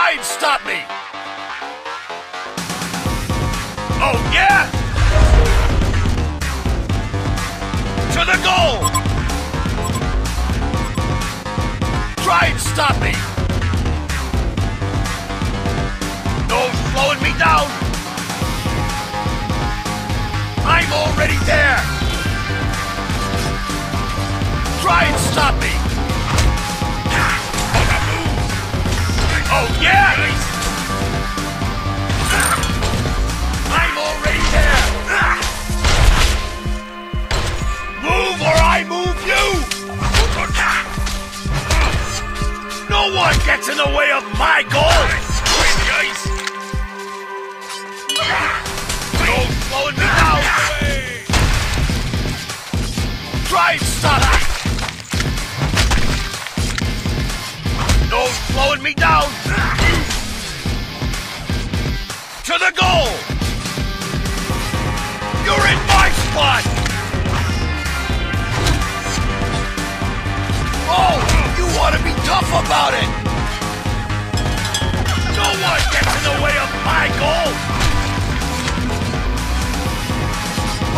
Try and stop me! Oh, yeah? To the goal! Try and stop me! No slowing me down! I'm already there! Try and stop me! Oh, yeah! I'm already there! Move or I move you! No one gets in the way of my goal! No slowing me down! No slowing me down! To the goal! You're in my spot! Oh, you want to be tough about it! No one gets in the way of my goal!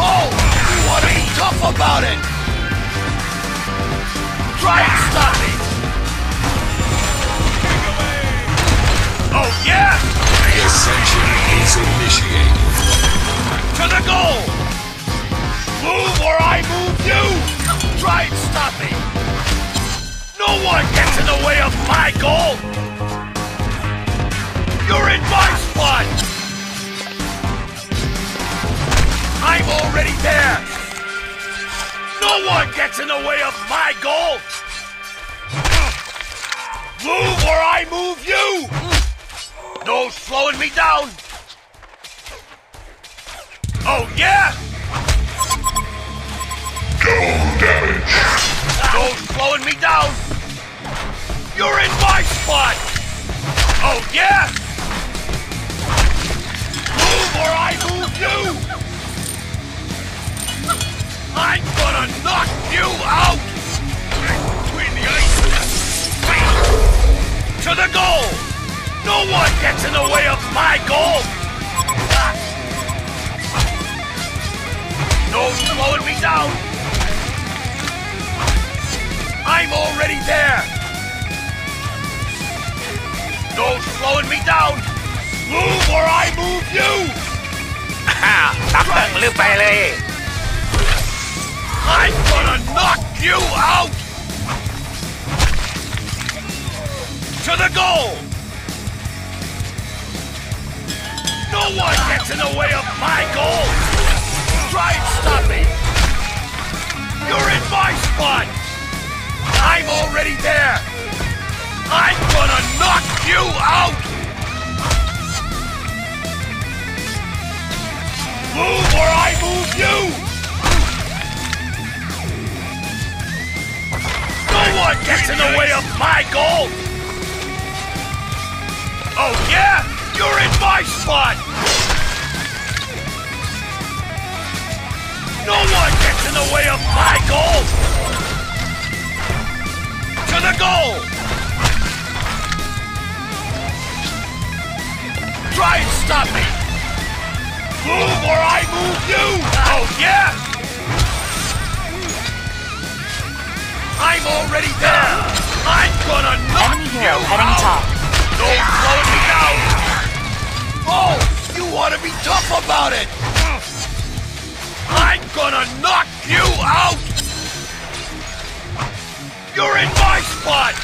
Oh, you want to be tough about it! Try and stop me! Oh, yeah! The ascension is initiated. To the goal! Move or I move you! Try and stop me! No one gets in the way of my goal! You're in my spot! I'm already there! No one gets in the way of my goal! Move or I move you! No slowing me down! Oh, yeah? Dome damage. No slowing me down! You're in my spot! Oh, yeah? Move or I move you! I'm gonna knock you out! Between the ice! To the goal! No one gets in the way of my goal! No slowing me down! I'm already there! No slowing me down! Move or I move you! ตับเติงลืมไปเลย I'm gonna knock you out! To the goal! No one gets in the way of my goal! Try and stop me! You're in my spot! I'm already there! I'm gonna knock you out! Move or I move you! No one gets in the way of my goal! Oh yeah? You're in my spot! No one gets in the way of my goal! To the goal! Try and stop me! Move or I move you! Oh yeah? I'm already there! I'm gonna knock Enemy you out! top. No slowing me down! Oh, you want to be tough about it! I'm gonna knock you out! You're in my spot!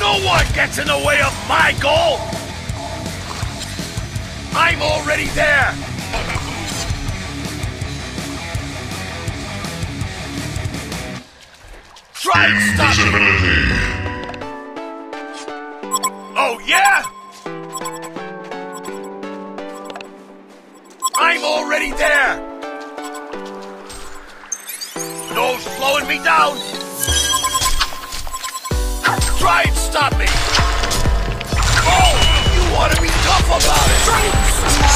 No one gets in the way of my goal! I'm already there! Try and stop! Oh, yeah? I'm already there! No slowing me down! Try and stop me! Oh, you want to be tough about it!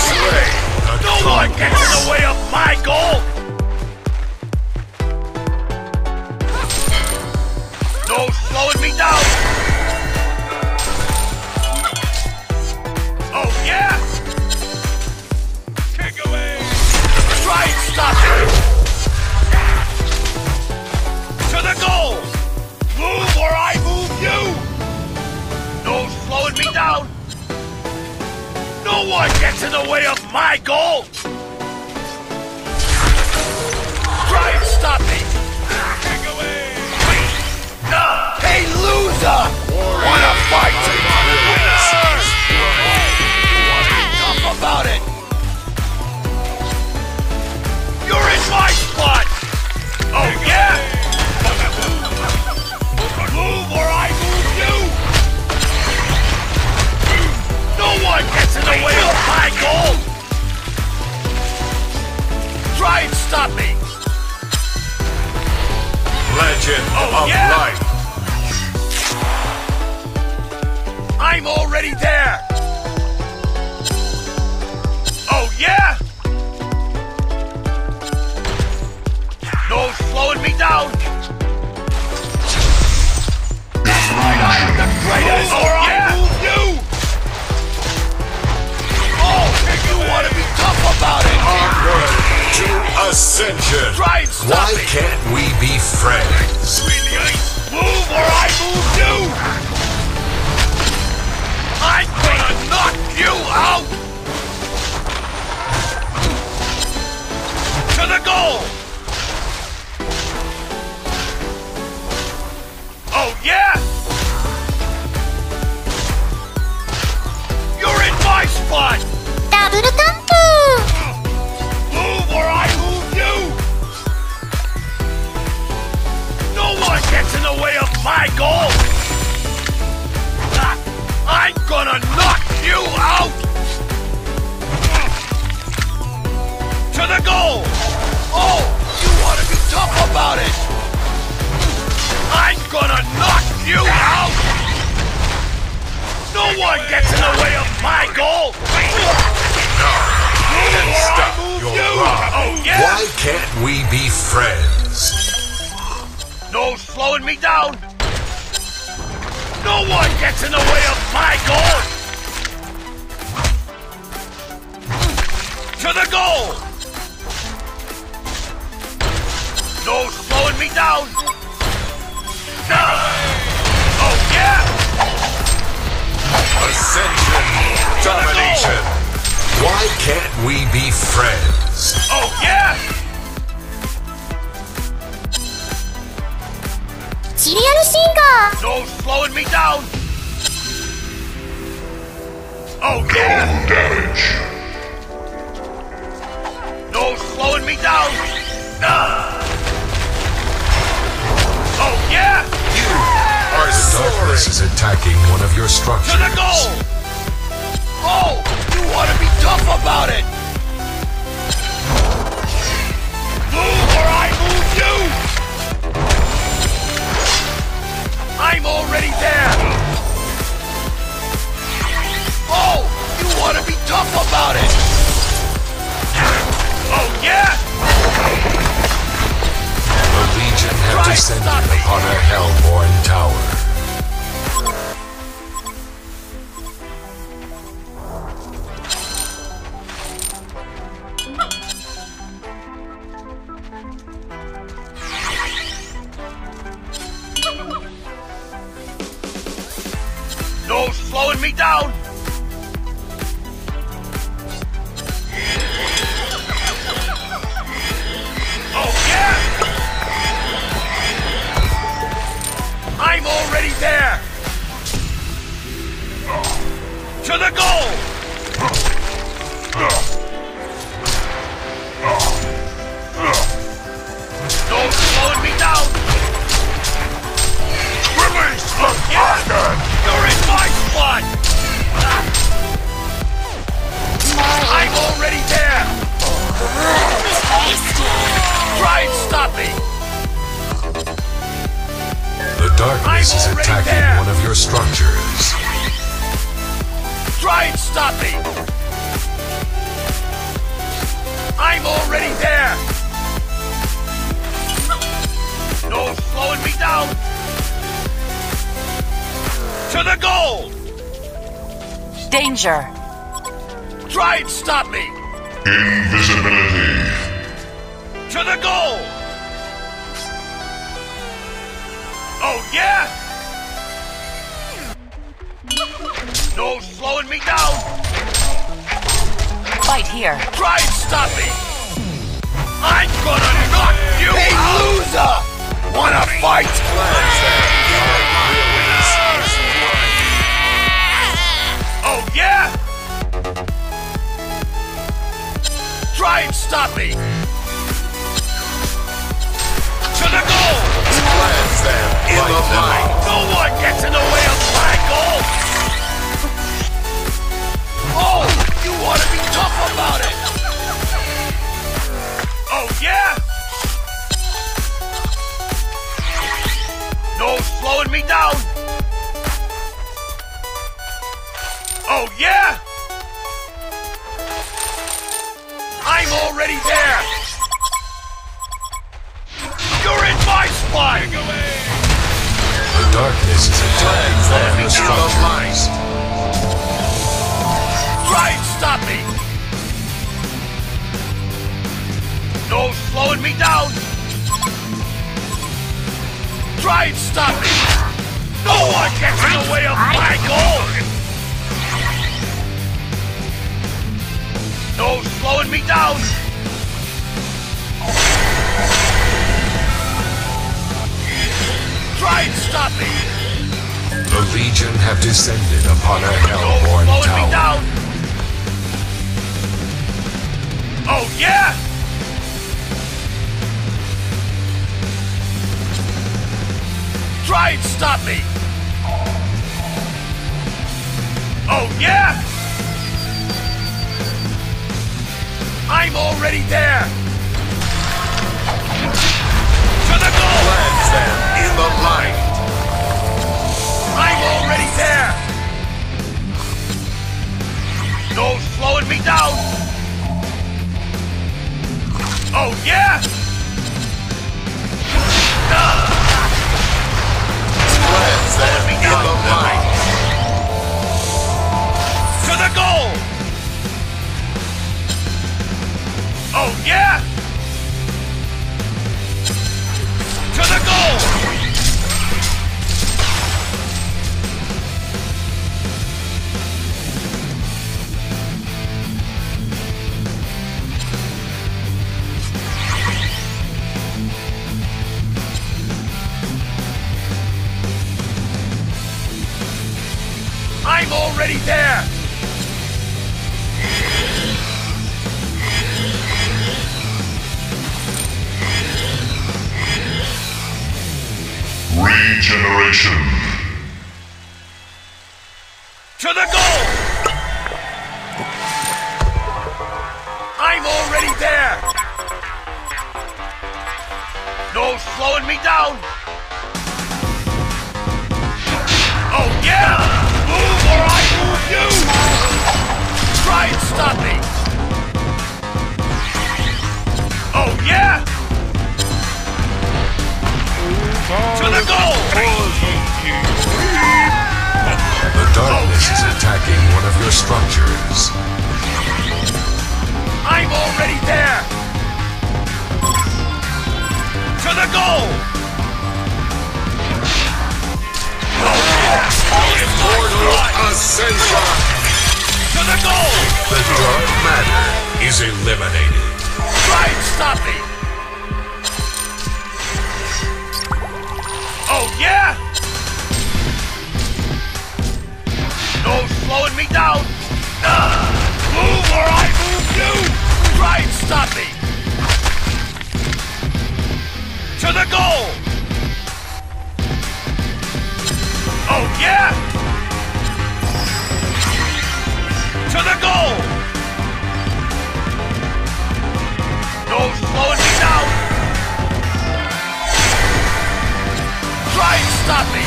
Slay! No one gets in the way of my goal! in the way of my goal! Try and stop me! Take away! No! Hey, loser! Wanna fight tonight? in the way of my goal! Try and stop me! Legend oh, of yeah. I'm already there! Oh yeah! No slowing me down! That's right, I am the greatest! Oh, yeah. Want to be tough about it! Onward to Ascension. Stop Why me! can't we be friends? Move or I move you! I'm gonna knock you out! To the goal! My goal! Ah, I'm gonna knock you out! To the goal! Oh, you wanna be tough about it! I'm gonna knock you out! No one gets in the way of my goal! I Stop your you! Oh, yeah! Why can't we be friends? No slowing me down! No one gets in the way of my goal! To the goal! No slowing me down! No! Oh yeah! Ascension. Domination. Why can't we be friends? Oh yeah! Serial No slowing me down! Oh yeah! No damage! No slowing me down! Ah. Oh yeah! You are Darkness is attacking one of your structures. To the goal! Oh! You want to be tough about it! Move or I move you! I'm already there! Oh! You want to be tough about it! Oh yeah? The Legion have descended upon a Hellborn tower. To the goal! To the goal! Danger! Try and stop me! Invisibility. To the goal! Oh, yeah? No slowing me down! Fight here! Try and stop me! I'm gonna knock you hey, out! loser! Wanna fight? No one gets in the way of my! Oh, you want to be tough about it! Oh, yeah? No slowing me down! Oh, yeah? I'm already there! You're in my spot! The darkness is a one of your structures. Try and stop me! No slowing me down! Try and stop me! No one gets in the way of my goal! No slowing me down! Try and stop me! The Legion have descended upon a Hellborn tower. Regeneration. To the goal! I'm already there! No slowing me down! Oh yeah! Move or I move you! Try and stop me! Oh yeah! To the goal! The darkness is attacking one of your structures. I'm already there! To the goal! Immortal Ascension! To the goal! The dark matter is eliminated. Try and stop me! Oh, yeah? No slowing me down! Ugh. Move or I move you! Try and stop me! To the goal! Oh, yeah? To the goal! Stop me!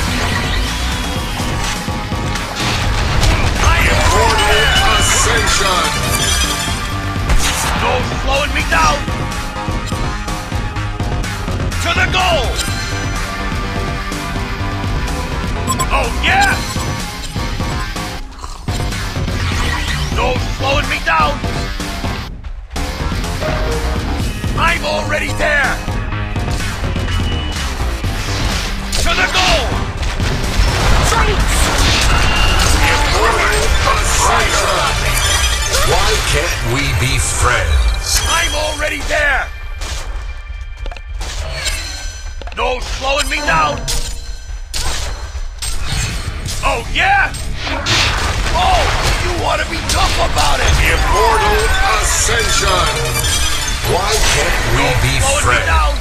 I am Immortal Ascension! No slowing me down! To the goal! Oh yeah! No slowing me down! Why can't we be friends? I'm already there! No slowing me down! Oh, yeah? Oh, you want to be tough about it! Immortal Ascension! Why can't we No be slowing me down! friends?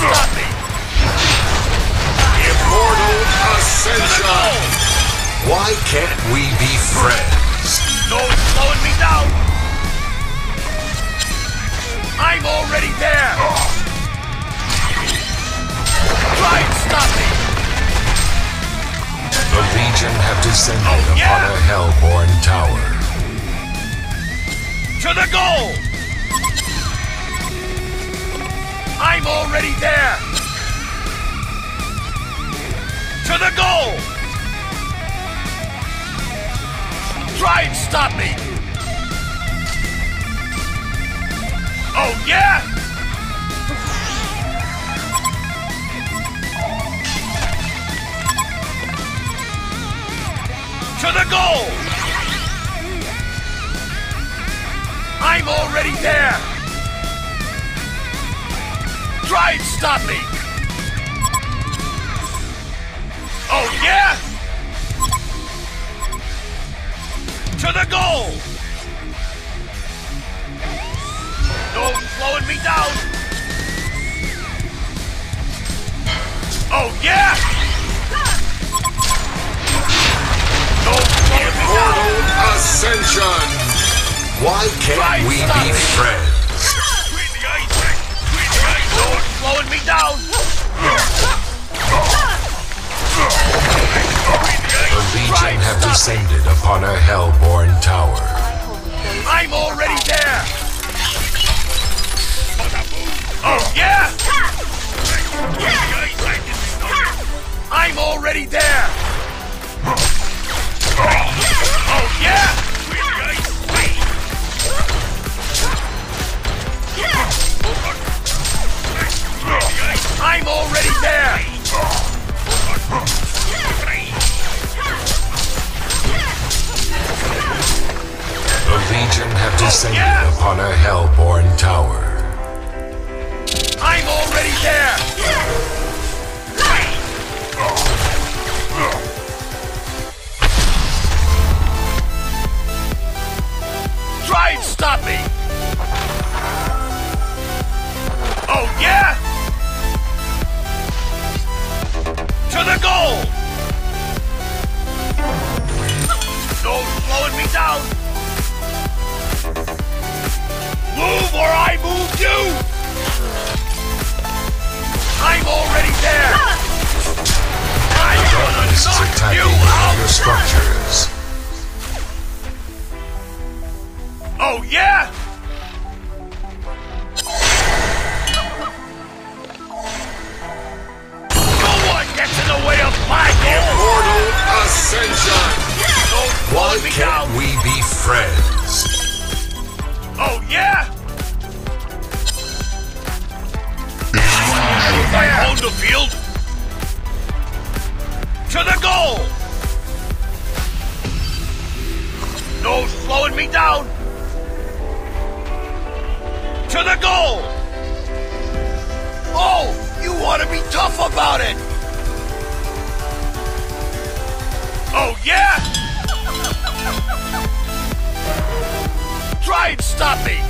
Stop me! Immortal Ascension! Why can't we be friends? No one's slowing me down! I'm already there! Try and stop me! The Legion have descended Oh, yeah? upon a Hellborn tower. To the goal! I'm already there! To the goal! Try and stop me! Oh, yeah? To the goal! I'm already there! Try stop me! Oh, yeah? To the goal! No slowing me down! Oh, yeah? No slowing me down! Ascension! Why can't Try we be friends? Slowing me down! The Legion have descended upon a Hellborn tower. I'm already there! Oh, yeah? I'm already there! Oh, yeah? Descended yeah? upon a Hellborn tower. I'm already there! Try and stop me! Oh, yeah? To the goal! No slowing me down! You! I'm already there! I'm gonna knock you out! your structures. Oh, yeah? No one gets in the way of my! Immortal Ascension! Don't Why can't we be friends? The field? To the goal! No slowing me down! To the goal! Oh, you want to be tough about it! Oh, yeah? Try and stop me!